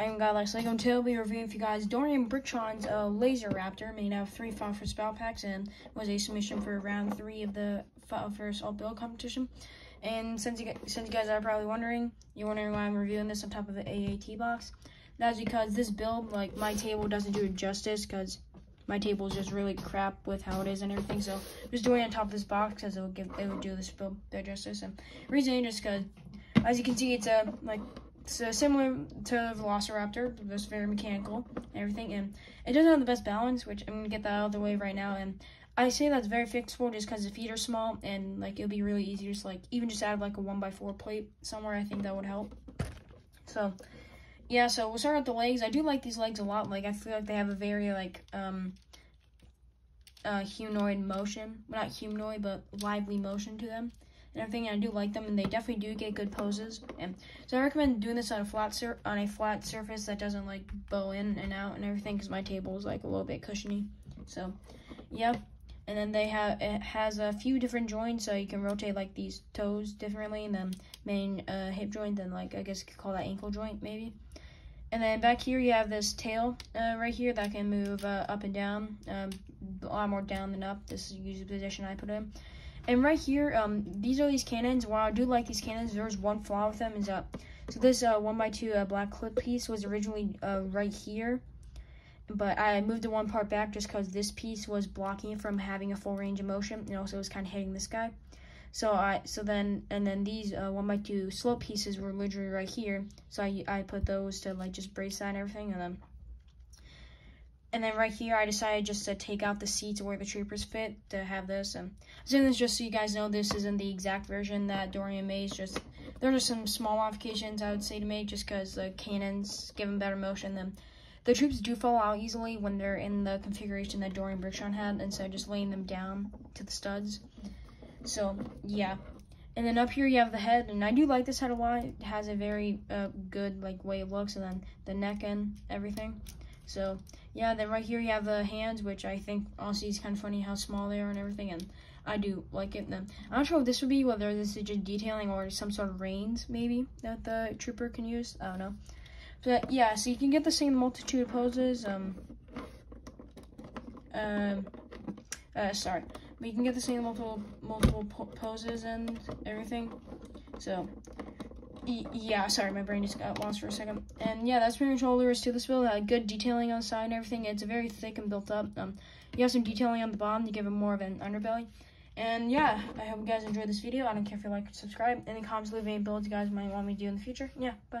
I'm got Lex Lego and today I'll be reviewing for you guys Dorian Bricktron's uh, Laser Raptor made out of three phosphorus battle packs and was a submission for round three of the first all build competition. And since you, since you guys are probably wondering, you're wondering why I'm reviewing this on top of the AAT box, that's because this build, like my table doesn't do it justice because my table is just really crap with how it is and everything. So I'm just doing it on top of this box because it would give it would do this build better justice. And reason is just because, as you can see, it's a like so similar to the Velociraptor, just very mechanical and everything, and it doesn't have the best balance, which I'm gonna get that out of the way right now. And I say that's very fixable just because the feet are small and like it'll be really easy just like even just add like a one by four plate somewhere. I think that would help. So yeah, so we'll start with the legs. I do like these legs a lot. Like I feel like they have a very like um uh humanoid motion, well, not humanoid but lively motion to them and everything. And I do like them, and they definitely do get good poses. And so I recommend doing this on a flat sur on a flat surface that doesn't like bow in and out and everything, because my table is like a little bit cushiony. So, yeah. And then they have it has a few different joints, so you can rotate like these toes differently, and then main uh, hip joint, then like I guess you could call that ankle joint maybe. And then back here you have this tail uh, right here that can move uh, up and down, um, a lot more down than up. This is usually the position I put in. And right here, um, these are these cannons. While I do like these cannons, there's one flaw with them is that so this uh, one by two uh, black clip piece was originally uh, right here, but I moved the one part back just because this piece was blocking from having a full range of motion, and also it was kind of hitting this guy. So I so then and then these uh, one by two slope pieces were literally right here. So I I put those to like just brace that and everything, and then and then right here, I decided just to take out the seats where the troopers fit to have this. And doing this just so you guys know this isn't the exact version that Dorian made. Just there are some small modifications I would say to make just because the cannons give them better motion. Then the troops do fall out easily when they're in the configuration that Dorian Bricktron had, and so just laying them down to the studs. So yeah. And then up here you have the head, and I do like this head a lot. It has a very uh, good like way it looks, and then the neck and everything. So yeah, then right here you have the hands, which I think honestly is kind of funny how small they are and everything, and I do like it. Then I'm not sure what this would be, whether this is just detailing or some sort of reins maybe that the trooper can use. I don't know. But yeah, so you can get the same multitude of poses. Um, um, uh, sorry, but you can get the same multiple multiple po poses and everything. So yeah, sorry, my brain just got lost for a second. And yeah, that's pretty much all there is to this build. Uh, good detailing on the side and everything. It's very thick and built up. Um, you have some detailing on the bottom to give it more of an underbelly. And yeah, I hope you guys enjoyed this video. I don't care if you like or subscribe. Any comments, leave any builds you guys might want me to do in the future. Yeah, bye.